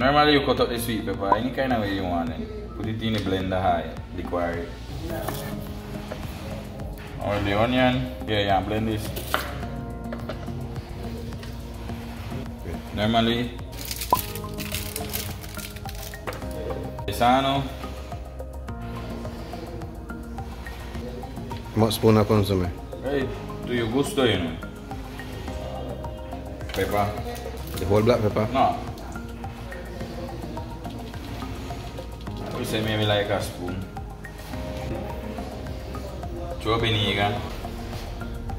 normally you cut up the sweet pepper any kind of way you want it. Put it in the blender high, liqueur it. Or the onion, yeah, yeah, blend this. Normally, sano, What spoon I consume? hey, to your gusto, you know. Pepper, The whole black pepper? no. I would say maybe like a spoon. Throw vinegar.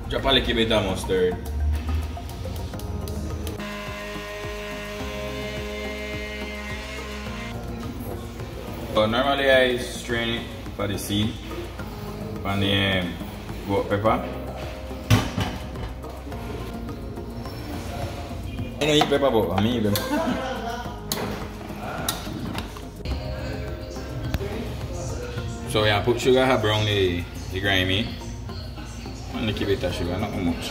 Drop a little bit of mustard. So normally I strain it for the seed from the um, goat pepper. I don't eat pepper but I eat pepper. So yeah, put sugar have brown the, the grimy. And a little bit of sugar, not much.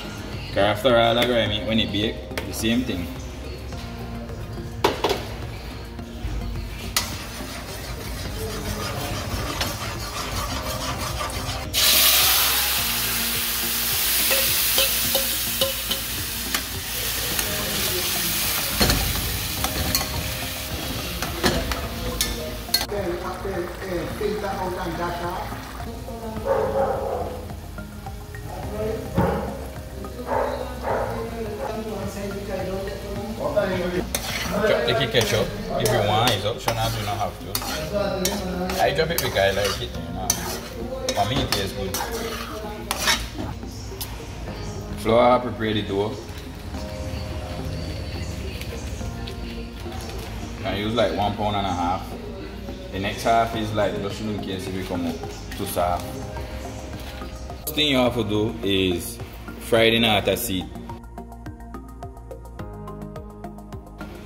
Because after all the grimy, when it bake, the same thing. Filter out and. Drop the ketchup if you want, it's optional, you don't have to. I drop it because I like it, you know. For me, it tastes good. Flour, prepare the dough. I use like one pound and a half. The next half is like just if it come up too soft. First thing you have to do is fry the annatto seed.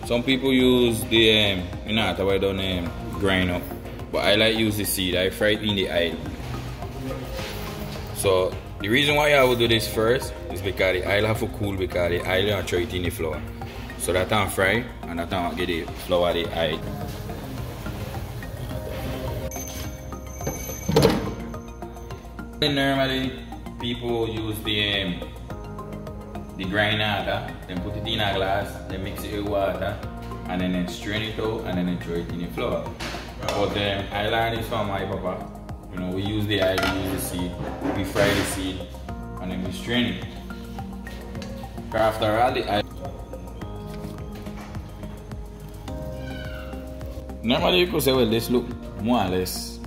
Some people use the um, know why don't um, grind up, but I like use the seed. I fry it in the oil. So the reason why I will do this first is because the oil have to cool because the oil will throw it in the flour. So that time fry and that time get the flour the oil. Normally people use the um, the grinder, then put it in a glass, then mix it with water, and then, then strain it out, and then, then throw it in the flour. But then I learned this from my papa. You know, we use the oil, we use the seed, we fry the seed, and then we strain it. After all the oil, normally you could say, well, this look more or less,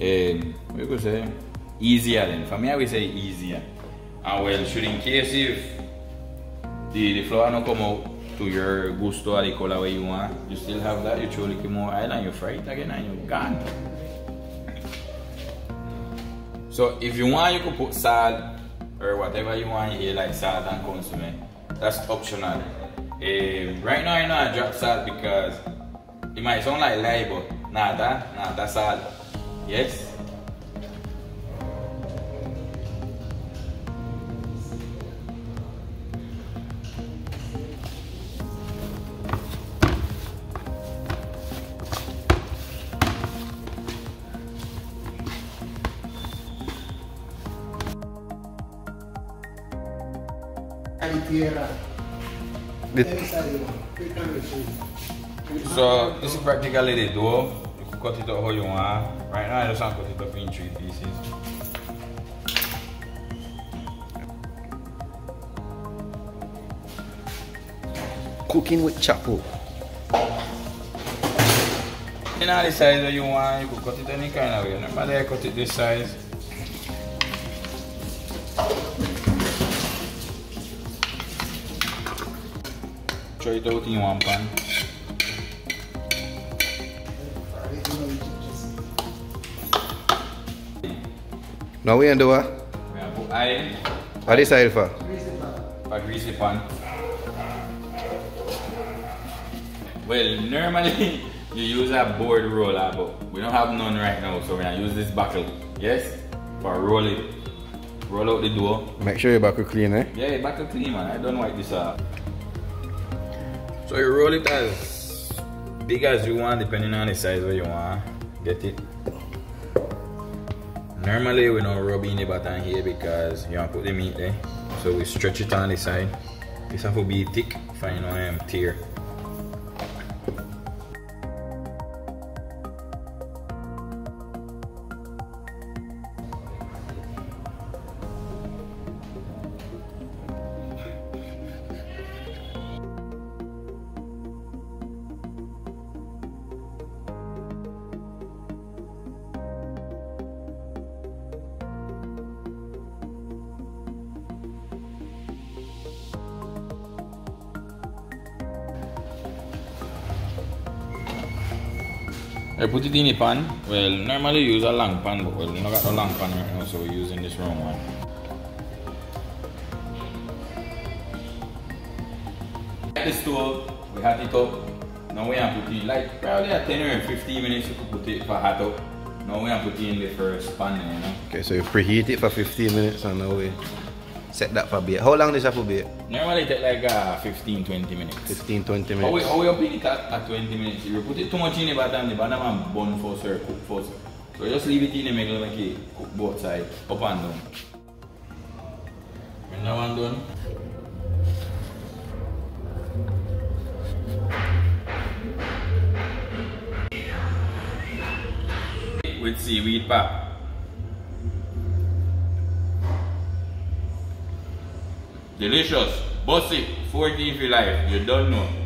um, we could say, easier then. For me, I would say easier. And well, should in case if the, the flour not come out to your gusto or the color where you want, you still have that, you throw a more oil and you fry it again and you're gone. So if you want, you could put salt or whatever you want here, like salt and consomme. That's optional. Um, right now, you know I drop salt because it might sound like lie, but nada, nada salt. Yes? Ahí tierra. The, Ahí salió. Picando sí. So this is practically the dough. You can cut it up how you want. Right now I just want to cut it up in three pieces. cooking with chapo. You know the size that you want, you can cut it any kind of way. Normally I cut it this size. Throw it out in one pan. Now we do what? We have put oil, What this oil for? a greasy pan. Well, normally you use a board roller, but we don't have none right now, so we're gonna use this buckle. Yes? For roll it. Roll out the dough. Make sure your back clean, eh? Yeah, buckle clean man. I don't wipe this off. So you roll it as big as you want, depending on the size where you want. Get it. Normally we don't rub in the button here because you want to put the meat there. So we stretch it on the side. This have to be thick fine, know um, tear. I put it in a pan. Well, normally use a long pan, but well, we not got a long pan right now, so we're using this round one. The stove, we had it up. Now we have put it like probably at 10 or 15 minutes to put it for hot up. Now we have put it in the first pan, you know. Okay, so you preheat it for 15 minutes and now we set that for bake. How long does that for bake? Normally it take like uh, 15 20 minutes. 15, 20 How we, minutes. how we open it at, at 20 minutes. If you put it too much in the bottom, the bottom and burn first or cook first. So just leave it in middle make it cook both sides, up and down. When that one done, with seaweed pap. Delicious. Bossy, it. 40 if you like. You don't know.